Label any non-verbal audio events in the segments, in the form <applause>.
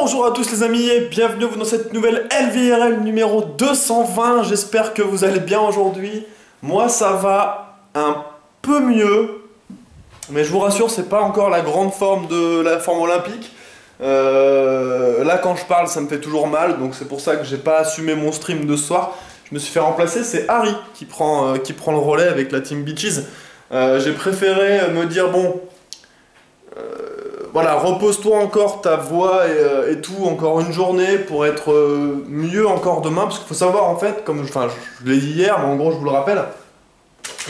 Bonjour à tous les amis et bienvenue dans cette nouvelle LVRL numéro 220. J'espère que vous allez bien aujourd'hui. Moi ça va un peu mieux, mais je vous rassure, c'est pas encore la grande forme de la forme olympique. Euh, là quand je parle ça me fait toujours mal, donc c'est pour ça que j'ai pas assumé mon stream de soir. Je me suis fait remplacer, c'est Harry qui prend, euh, le relais avec la team Beaches. Euh, j'ai préféré me dire bon voilà, repose-toi encore ta voix euh, et, tout, encore une journée pour être euh, mieux encore demain. Parce qu'il faut savoir en fait, comme enfin, je, l'ai dit hier, mais en gros je vous le rappelle,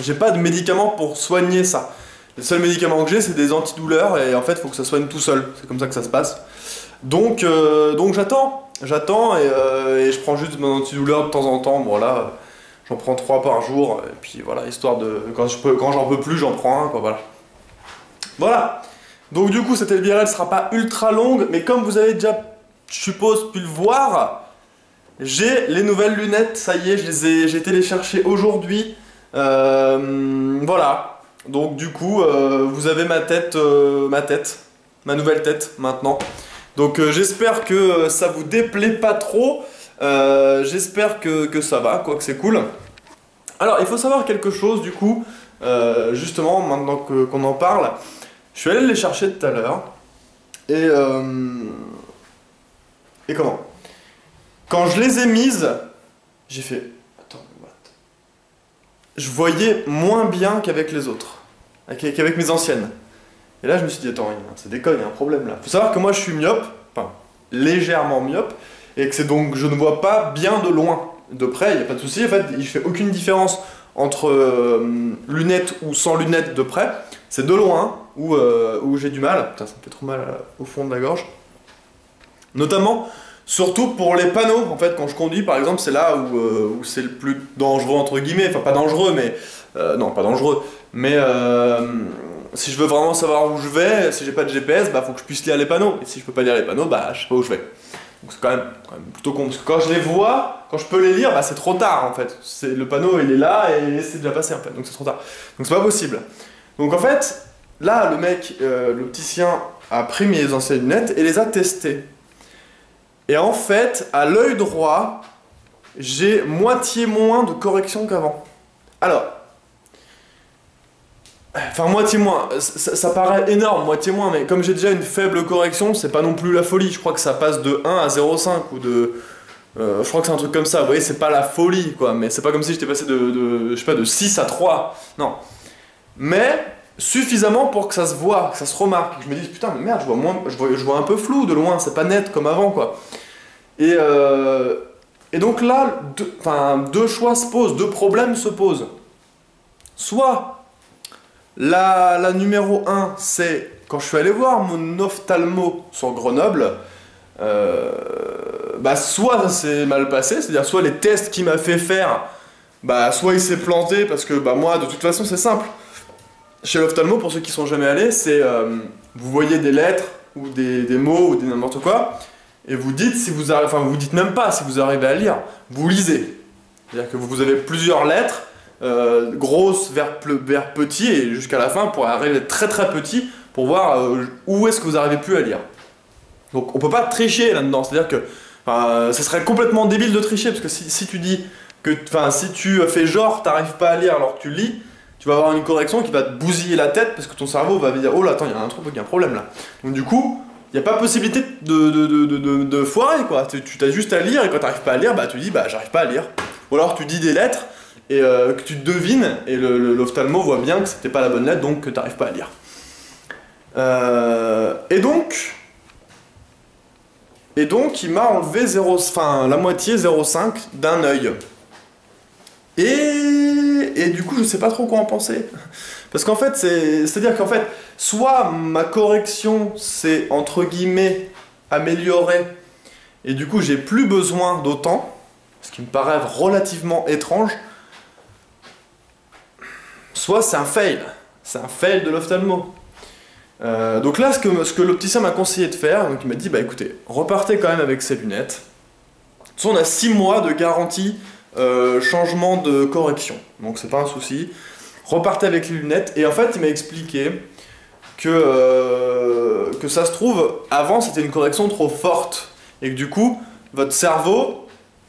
j'ai pas de médicaments pour soigner ça. Les seuls médicaments que j'ai, c'est des antidouleurs et en fait, il faut que ça soigne tout seul. C'est comme ça que ça se passe. Donc, euh, donc j'attends, j'attends et, je prends juste mon antidouleur de temps en temps. Bon là, j'en prends trois par jour et puis voilà, histoire de quand je peux, j'en peux plus, j'en prends un quoi. Voilà. Voilà. Donc du coup, cette LBRL sera pas ultra longue, mais comme vous avez déjà, je suppose, pu le voir, j'ai les nouvelles lunettes, ça y est, je les ai, j'ai été les chercher aujourd'hui. Euh, voilà. Donc du coup, euh, vous avez ma tête, euh, ma tête, ma nouvelle tête maintenant. Donc j'espère que ça vous déplaît pas trop. j'espère que, que, ça va, quoi, que c'est cool. Alors, il faut savoir quelque chose du coup, justement, maintenant qu'on en parle. Je suis allé les chercher tout à l'heure. Et, euh, et comment? Quand je les ai mises, j'ai fait. Attends, what? Je voyais moins bien qu'avec les autres, qu'avec mes anciennes. Et là, je me suis dit, attends, c'est déconne, il y a un problème là. Faut savoir que moi, je suis myope, enfin, légèrement myope, et que c'est donc, je ne vois pas bien de loin. De près, il n'y a pas de souci, en fait, il fait aucune différence entre euh, lunettes ou sans lunettes de près. C'est de loin où, euh, où j'ai du mal. Ça me fait trop mal euh, au fond de la gorge. Notamment, surtout pour les panneaux. En fait, quand je conduis, par exemple, c'est là où, où c'est le plus dangereux, entre guillemets. Enfin, pas dangereux, mais. non, pas dangereux. Mais si je veux vraiment savoir où je vais, si j'ai pas de GPS, bah faut que je puisse lire les panneaux. Et si je peux pas lire les panneaux, bah je sais pas où je vais. Donc c'est quand même, plutôt con, parce que quand je les vois, quand je peux les lire, bah c'est trop tard en fait. Le panneau il est là et c'est déjà passé en fait, donc c'est trop tard. Donc c'est pas possible. Donc en fait, là le mec, euh, l'opticien a pris mes anciennes lunettes et les a testées. Et en fait, à l'œil droit, j'ai moitié moins de correction qu'avant. Alors, Enfin, moitié moins, ça, paraît énorme, moitié moins, mais comme j'ai déjà une faible correction, c'est pas non plus la folie. Je crois que ça passe de 1 à 0,5 ou de. Euh, je crois que c'est un truc comme ça, vous voyez, c'est pas la folie, quoi, mais c'est pas comme si j'étais passé de, je sais pas, de 6 à 3, non. Mais suffisamment pour que ça se voit, que ça se remarque. Je me dis, putain, mais merde, je vois, un peu flou de loin, c'est pas net comme avant, quoi. Et, euh, donc là, deux, deux choix se posent, deux problèmes se posent. Soit la, numéro 1, c'est quand je suis allé voir mon ophtalmo sur Grenoble, euh, bah soit ça s'est mal passé, c'est-à-dire soit les tests qu'il m'a fait faire, bah soit il s'est planté parce que bah moi de toute façon c'est simple. Chez l'ophtalmo, pour ceux qui sont jamais allés, c'est euh, vous voyez des lettres ou des, mots ou des n'importe quoi, et vous dites si vous arrivez, enfin vous dites même pas si vous arrivez à lire, vous lisez. C'est-à-dire que vous avez plusieurs lettres euh, grosse vers, vers petit et jusqu'à la fin pour arriver très très petit pour voir euh, où est-ce que vous arrivez plus à lire. Donc on peut pas tricher là-dedans, c'est-à-dire que ça serait complètement débile de tricher parce que si, tu dis que, enfin si tu fais genre t'arrives pas à lire alors que tu lis, vas avoir une correction qui va te bousiller la tête parce que ton cerveau va dire oh là attends il y a un truc, il y a un problème là. Donc du coup il n'y a pas possibilité de, de, de, foirer quoi. Tu, tu as juste à lire et quand t'arrives pas à lire, bah tu dis bah j'arrive pas à lire. Ou alors tu dis des lettres et euh, que tu devines, et l'ophtalmo voit bien que c'était pas la bonne lettre, donc que tu n'arrives pas à lire. Euh, et donc, et donc il m'a enlevé 0, enfin, la moitié 0,5 d'un œil. Et, et, du coup, je sais pas trop quoi en penser. Parce qu'en fait, c'est-à-dire qu'en fait, soit ma correction s'est entre guillemets améliorée, et du coup, j'ai plus besoin d'autant, ce qui me paraît relativement étrange, soit c'est un fail, c'est un fail de l'ophtalmo. Euh, donc là, ce que, l'opticien m'a conseillé de faire, donc il m'a dit, bah écoutez, repartez quand même avec ces lunettes. on a 6 mois de garantie euh, changement de correction, donc c'est pas un souci. Repartez avec les lunettes, et en fait, il m'a expliqué que, euh, que ça se trouve, avant c'était une correction trop forte. Et que du coup, votre cerveau,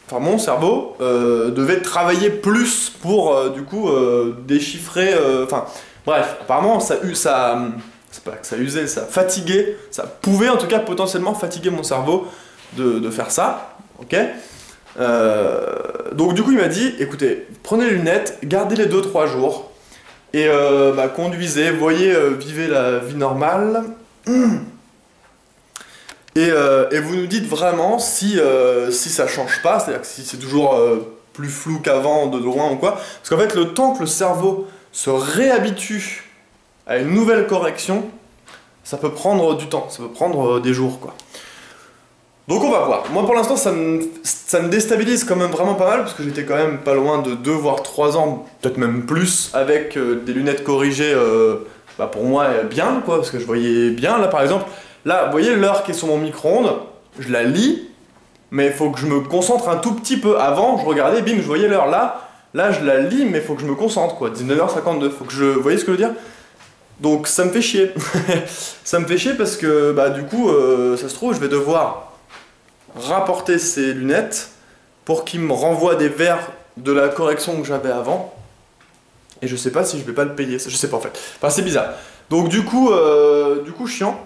enfin mon cerveau, euh, devait travailler plus pour du coup déchiffrer. Enfin, bref, apparemment ça, ça, c'est ça usait, ça fatiguait, ça pouvait en tout cas potentiellement fatiguer mon cerveau de faire ça. Ok? Donc du coup il m'a dit, écoutez, prenez les lunettes, gardez-les 2-3 jours, et euh, bah, conduisez, voyez, euh, vivez la vie normale. Et, euh, et, vous nous dites vraiment si, si ça change pas, c'est-à-dire que si c'est toujours plus flou qu'avant, de loin ou quoi. Parce qu'en fait, le temps que le cerveau se réhabitue à une nouvelle correction, ça peut prendre du temps, ça peut prendre des jours, quoi. Donc on va voir. Moi pour l'instant ça me, ça me déstabilise quand même vraiment pas mal parce que j'étais quand même pas loin de 2 voire 3 ans, peut-être même plus, avec euh, des lunettes corrigées euh, bah, pour moi bien quoi, parce que je voyais bien là par exemple. Là, vous voyez l'heure qui est sur mon micro-ondes, je la lis, mais il faut que je me concentre un tout petit peu. Avant, je regardais, bim, je voyais l'heure là. Là, je la lis, mais il faut que je me concentre quoi. 19h52, faut que je. Vous voyez ce que je veux dire? Donc ça me fait chier. <laughs> ça me fait chier parce que bah du coup, euh, ça se trouve, je vais devoir rapporter ces lunettes pour qu'il me renvoie des verres de la correction que j'avais avant. Et je sais pas si je vais pas le payer, je sais pas en fait. Enfin c'est bizarre. Donc du coup, euh, du coup chiant.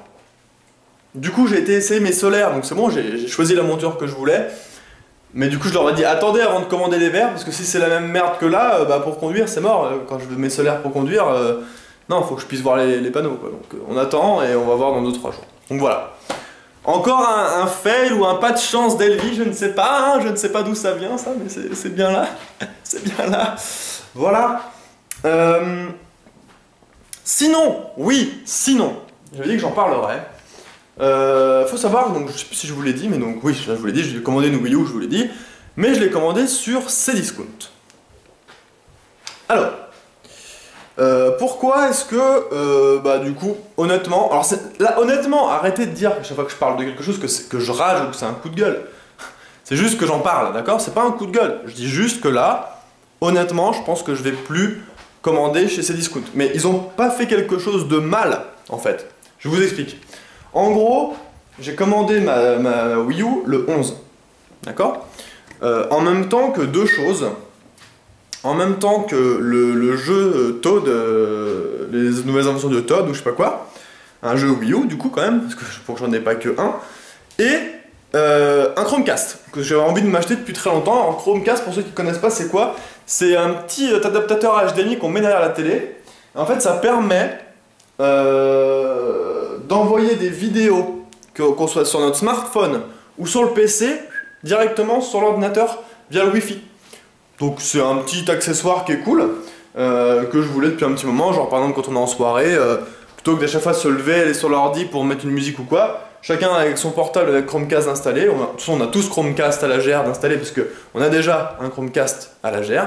Du coup j'ai été essayer mes solaires, donc c'est bon, j'ai choisi la monture que je voulais. Mais du coup je leur ai dit attendez avant de commander les verres, parce que si c'est la même merde que là, euh, bah pour conduire c'est mort. Euh, quand je veux mes solaires pour conduire, non, faut que je puisse voir les, panneaux. Donc on attend et on va voir dans 2-3 jours. Donc voilà. Encore un, fail ou un pas de chance d'Elvie, je ne sais pas, hein, je ne sais pas d'où ça vient ça, mais c'est bien là, <laughs> c'est bien là. Voilà. Euh, sinon, oui, sinon, je dit que j'en parlerai. Euh, faut savoir, donc je sais plus si je vous l'ai dit, mais donc oui, je vous l'ai dit, j'ai commandé une Wii U, je vous l'ai dit, mais je l'ai commandé sur Cdiscount. Alors, euh, pourquoi est-ce que, euh, bah du coup, honnêtement, alors là, honnêtement, arrêtez de dire chaque fois que je parle de quelque chose que, que je rage ou que c'est un coup de gueule. <laughs> C'est juste que j'en parle, d'accord? C'est pas un coup de gueule. Je dis juste que là, honnêtement, je pense que je vais plus commander chez Cdiscount. Mais ils ont pas fait quelque chose de mal, en fait. Je vous explique. En gros, j'ai commandé ma, Wii U le 11, d'accord? Euh, En même temps que deux choses en même temps que le, jeu euh, Toad, euh, les nouvelles inventions de Toad ou je sais pas quoi, un jeu Wii U du coup quand même, parce que pour j'en ai pas que un, et euh, un Chromecast que j'avais envie de m'acheter depuis très longtemps. Un Chromecast, pour ceux qui connaissent pas, c'est quoi? C'est un petit adaptateur HDMI qu'on met derrière la télé. En fait, ça permet d'envoyer des vidéos, qu'on soit sur notre smartphone ou sur le PC, directement sur l'ordinateur via le Wi-Fi. Donc c'est un petit accessoire qui est cool, euh, que je voulais depuis un petit moment, genre par exemple quand on est en soirée, euh, plutôt que d'à chaque fois se lever, aller sur l'ordi pour mettre une musique ou quoi, chacun avec son portable avec Chromecast installé, on a, on a tous Chromecast à la GR d'installer parce on a déjà un Chromecast à la GR,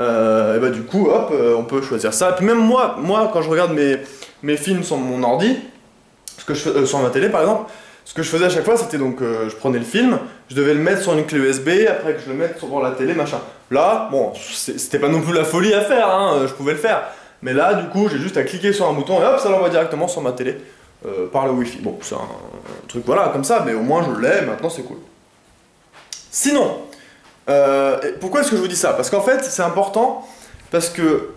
euh, et bah du coup hop, on peut choisir ça. Et puis même moi, moi quand je regarde mes, mes films sur mon ordi, ce que je, sur ma télé par exemple, ce que je faisais à chaque fois, c'était donc, euh, je prenais le film, je devais le mettre sur une clé USB, après que je le mette sur la télé, machin. Là, bon, c'était pas non plus la folie à faire, hein, euh, je pouvais le faire. Mais là, du coup, j'ai juste à cliquer sur un bouton et hop, ça l'envoie directement sur ma télé euh, par le Wi-Fi. Bon, c'est un, truc voilà, comme ça, mais au moins je l'ai, maintenant c'est cool. Sinon, pourquoi est-ce que je vous dis ça? Parce qu'en fait, c'est important, parce que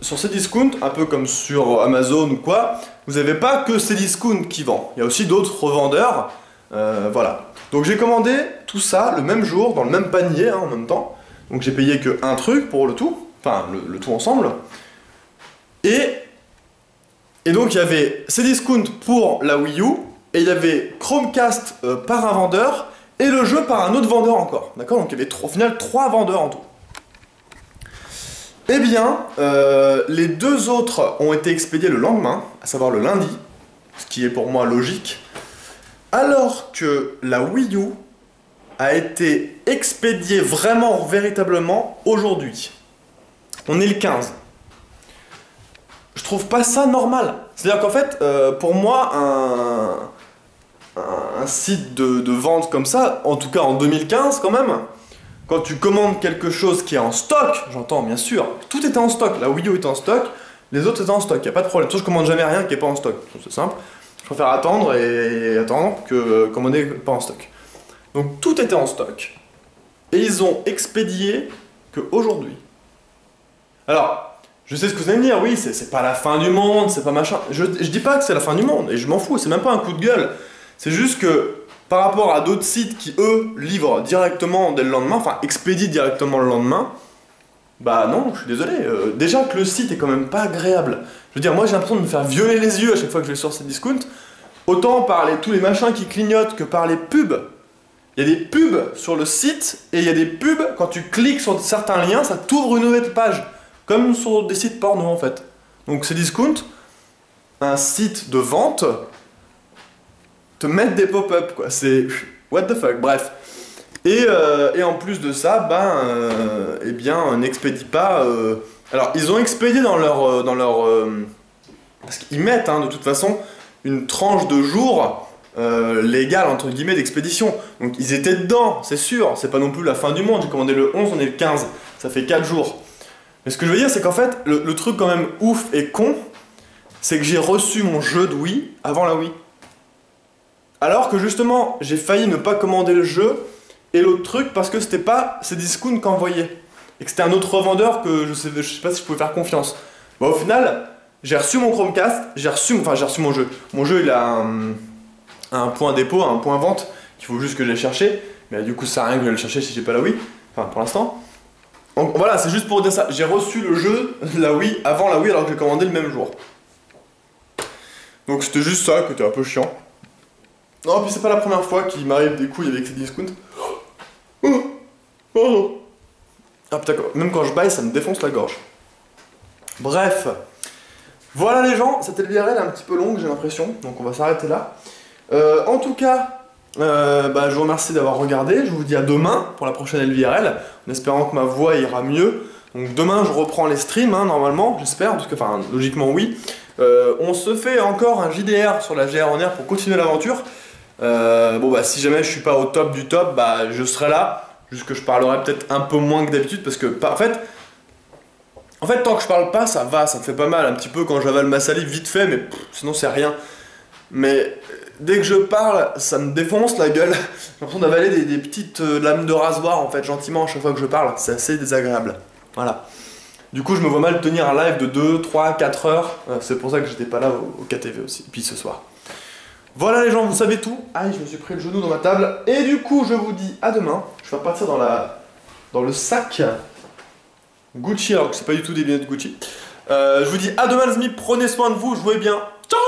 sur Cdiscount, un peu comme sur Amazon ou quoi, vous n'avez pas que Cdiscount qui vend. Il y a aussi d'autres revendeurs. Euh, voilà. Donc j'ai commandé tout ça le même jour, dans le même panier hein, en même temps. Donc j'ai payé que un truc pour le tout, enfin le, tout ensemble. Et, et donc il y avait Cdiscount pour la Wii U, et il y avait Chromecast euh, par un vendeur, et le jeu par un autre vendeur encore. D'accord? Donc il y avait au final trois vendeurs en tout. Eh bien, euh, les deux autres ont été expédiés le lendemain, à savoir le lundi, ce qui est pour moi logique, alors que la Wii U a été expédiée vraiment, véritablement, aujourd'hui. On est le 15. Je trouve pas ça normal. C'est-à-dire qu'en fait, euh, pour moi, un, site de vente comme ça, en tout cas en 2015 quand même, quand tu commandes quelque chose qui est en stock, j'entends bien sûr, tout était en stock, la Wii U est en stock, Les autres étaient en stock, y a pas de problème. Toi, je commande jamais rien qui est pas en stock. C'est simple. Je préfère attendre et attendre que commander pas en stock. Donc tout était en stock. Et ils ont expédié qu'aujourd'hui. Alors, je sais ce que vous allez me dire, oui, c'est pas la fin du monde, c'est pas machin. Je, je dis pas que c'est la fin du monde, et je m'en fous, c'est même pas un coup de gueule. C'est juste que par rapport à d'autres sites qui, eux, livrent directement dès le lendemain, enfin expédient directement le lendemain, bah non, je suis désolé. Euh, déjà que le site est quand même pas agréable. Je veux dire, moi j'ai l'impression de me faire violer les yeux à chaque fois que je vais sur ces discount. Autant par tous les machins qui clignotent que par les pubs. Il y a des pubs sur le site et il y a des pubs, quand tu cliques sur certains liens, ça t'ouvre une nouvelle page. Comme sur des sites porno en fait. Donc c'est discount, un site de vente, te mettre des pop-up quoi. C'est what the fuck, bref. Et, euh, et, en plus de ça, ben, euh, eh bien, n'expédie pas. Euh, alors, ils ont expédié dans leur. dans leur parce qu'ils mettent, hein, de toute façon, une tranche de jours légale, entre guillemets, d'expédition. Donc, ils étaient dedans, c'est sûr. C'est pas non plus la fin du monde. J'ai commandé le 11, on est le 15. Ça fait 4 jours. Mais ce que je veux dire, c'est qu'en fait, le, le, truc quand même ouf et con, c'est que j'ai reçu mon jeu de Wii avant la Wii. Alors que justement, j'ai failli ne pas commander le jeu et l'autre truc parce que c'était pas ces discounts qu'envoyait. Et que c'était un autre revendeur que je sais, je sais pas si je pouvais faire confiance. Bon, au final, j'ai reçu mon Chromecast, j'ai reçu, enfin j'ai reçu mon jeu. Mon jeu il a un, point dépôt, un point vente, qu'il faut juste que j'aille chercher. Mais du coup ça sert rien que je le chercher si j'ai pas la Wii. Enfin pour l'instant. Donc voilà, c'est juste pour dire ça. J'ai reçu le jeu, la Wii, avant la Wii alors que j'ai commandé le même jour. Donc c'était juste ça qui était un peu chiant. Non, puis c'est pas la première fois qu'il m'arrive des couilles avec ces discounts. Oh, oh. Ah putain, même quand je baille, ça me défonce la gorge. Bref. Voilà les gens, cette LVRL est un petit peu longue, j'ai l'impression, donc on va s'arrêter là. Euh, en tout cas, euh, bah, je vous remercie d'avoir regardé. Je vous dis à demain pour la prochaine LVRL, en espérant que ma voix ira mieux. Donc demain, je reprends les streams, hein, normalement, j'espère, parce que, enfin, logiquement, oui. Euh, on se fait encore un JDR sur la GR en air pour continuer l'aventure. Euh, bon bah si jamais je suis pas au top du top, bah je serai là. Juste que je parlerai peut-être un peu moins que d'habitude parce que en fait, en fait tant que je parle pas, ça va, ça me fait pas mal un petit peu quand j'avale ma salive vite fait, mais sinon c'est rien. Mais euh, dès que je parle, ça me défonce la gueule. <laughs> J'ai l'impression d'avaler des, petites euh, lames de rasoir en fait gentiment à chaque fois que je parle. C'est assez désagréable. Voilà. Du coup, je me vois mal tenir un live de 2, 3, 4 heures. c'est pour ça que j'étais pas là au, KTV aussi. Puis ce soir. Voilà les gens, vous savez tout. Aïe, je me suis pris le genou dans ma table. Et du coup, je vous dis à demain. Je vais repartir dans, la... dans le sac Gucci, alors que c'est pas du tout des lunettes Gucci. Euh, je vous dis à demain les amis, prenez soin de vous, jouez bien. Ciao